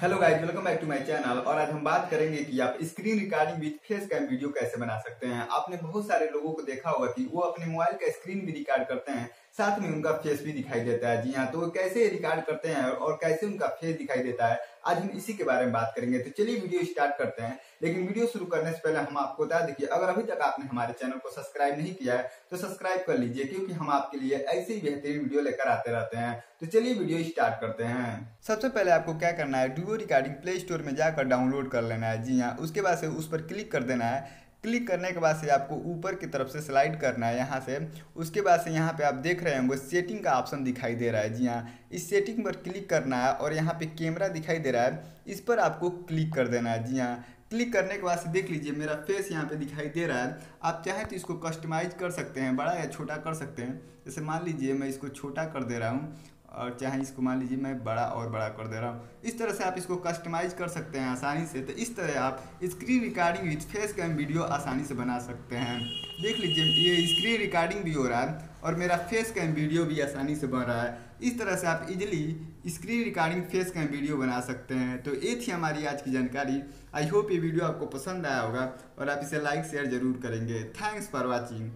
Hello guys welcome back to my channel और आज हम बात करेंगे कि आप screen recording with face cam video कैसे बना सकते हैं। आपने बहुत सारे लोगों को देखा होगा कि वो अपने मोबाइल का स्क्रीन भी रिकॉर्ड करते हैं। साथ में उनका फेस भी दिखाई देता है। जी हाँ तो वो कैसे रिकॉर्ड करते हैं और कैसे उनका फेस दिखाई देता है, आज हम इसी के बारे में बात करेंगे। तो चलिए वीडियो स्टार्ट करते हैं। लेकिन वीडियो शुरू करने से पहले हम आपको बता देखिए अगर अभी तक आपने हमारे चैनल को सब्सक्राइब नहीं किया है तो सब्सक्राइब कर लीजिए, क्योंकि हम आपके लिए ऐसे ही बेहतरीन वीडियो लेकर आते रहते हैं। तो चलिए वीडियो स्टार्ट करते हैं। सबसे पहले आपको क्या करना है डुओ रिकॉर्डिंग प्ले स्टोर में जाकर डाउनलोड कर लेना है। जी हाँ उसके बाद से उस पर क्लिक कर देना है। क्लिक करने के बाद से आपको ऊपर की तरफ़ से स्लाइड करना है यहाँ से। उसके बाद से यहाँ पे आप देख रहे होंगे सेटिंग का ऑप्शन दिखाई दे रहा है। जी हाँ इस सेटिंग पर क्लिक करना है और यहाँ पे कैमरा दिखाई दे रहा है। इस पर आपको क्लिक कर देना है। जी हाँ क्लिक करने के बाद से देख लीजिए, मेरा फेस यहाँ पे दिखाई दे रहा है। आप चाहें तो इसको कस्टमाइज कर सकते हैं, बड़ा या छोटा कर सकते हैं। जैसे मान लीजिए, मैं इसको छोटा कर दे रहा हूँ। और चाहे इसको मान लीजिए मैं बड़ा और बड़ा कर दे रहा हूँ। इस तरह से आप इसको कस्टमाइज कर सकते हैं आसानी से। तो इस तरह आप screen recording with face cam video आसानी से बना सकते हैं। देख लीजिए, ये स्क्रीन रिकॉर्डिंग भी हो रहा है और मेरा फेस कैम वीडियो भी आसानी से बन रहा है। इस तरह से आप easily screen recording face cam video बना सकते हैं। तो ये थी हमारी आज की जानकारी। आई होप ये वीडियो आपको पसंद आया होगा और आप इसे लाइक शेयर ज़रूर करेंगे। Thanks for watching